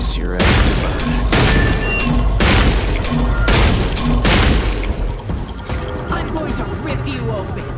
I'm going to rip you open!